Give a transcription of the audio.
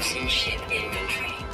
slots ship inventory.